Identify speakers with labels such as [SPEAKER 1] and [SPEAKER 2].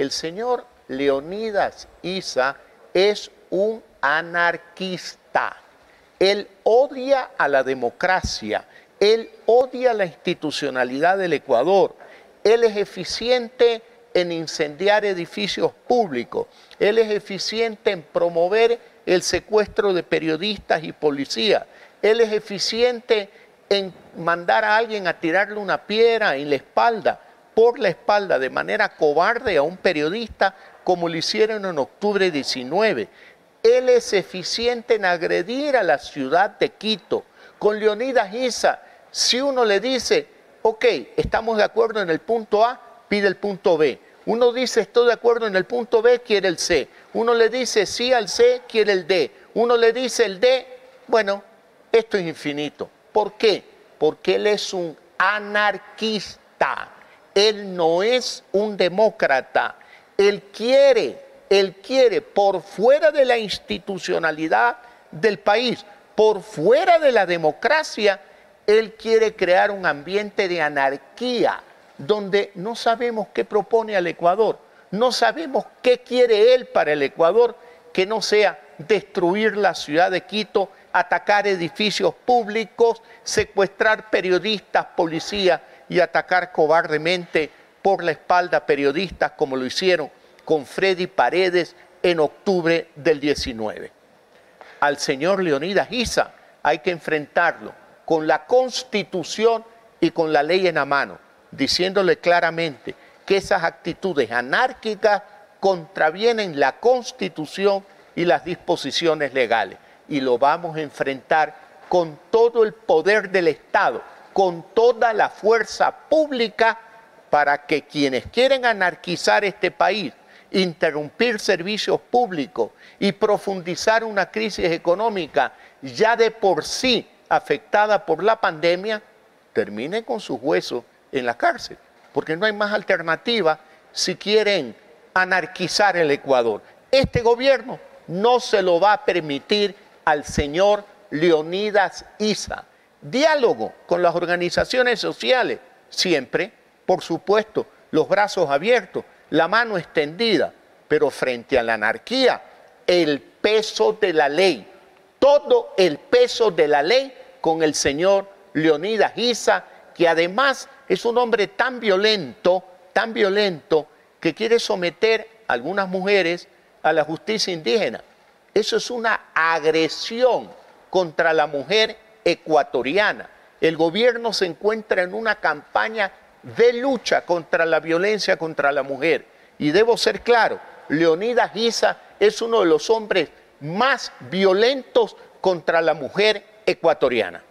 [SPEAKER 1] El señor Leonidas Isa es un anarquista. Él odia a la democracia, él odia la institucionalidad del Ecuador, él es eficiente en incendiar edificios públicos, él es eficiente en promover el secuestro de periodistas y policías, él es eficiente en mandar a alguien a tirarle una piedra en la espalda, por la espalda, de manera cobarde a un periodista, como lo hicieron en octubre 19. Él es eficiente en agredir a la ciudad de Quito. Con Leonidas Isa, si uno le dice, ok, estamos de acuerdo en el punto A, pide el punto B. Uno dice, estoy de acuerdo en el punto B, quiere el C. Uno le dice sí al C, quiere el D. Uno le dice el D, bueno, esto es infinito. ¿Por qué? Porque él es un anarquista. Él no es un demócrata. Él quiere, él quiere por fuera de la institucionalidad del país, por fuera de la democracia, él quiere crear un ambiente de anarquía donde no sabemos qué propone al Ecuador, no sabemos qué quiere él para el Ecuador, que no sea destruir la ciudad de Quito, atacar edificios públicos, secuestrar periodistas, policías y atacar cobardemente por la espalda periodistas como lo hicieron con Freddy Paredes en octubre del 19. Al señor Leonidas Isa hay que enfrentarlo con la constitución y con la ley en la mano, diciéndole claramente que esas actitudes anárquicas contravienen la constitución y las disposiciones legales. Y lo vamos a enfrentar con todo el poder del Estado, con toda la fuerza pública para que quienes quieren anarquizar este país, interrumpir servicios públicos y profundizar una crisis económica ya de por sí afectada por la pandemia, terminen con sus huesos en la cárcel, porque no hay más alternativa si quieren anarquizar el Ecuador. Este gobierno no se lo va a permitir al señor Leonidas Isa. Diálogo con las organizaciones sociales, siempre, por supuesto, los brazos abiertos, la mano extendida, pero frente a la anarquía, el peso de la ley, todo el peso de la ley con el señor Leonidas Isa, que además es un hombre tan violento, tan violento, que quiere someter a algunas mujeres a la justicia indígena. Eso es una agresión contra la mujer ecuatoriana. El gobierno se encuentra en una campaña de lucha contra la violencia contra la mujer. Y debo ser claro, Leonidas Giza es uno de los hombres más violentos contra la mujer ecuatoriana.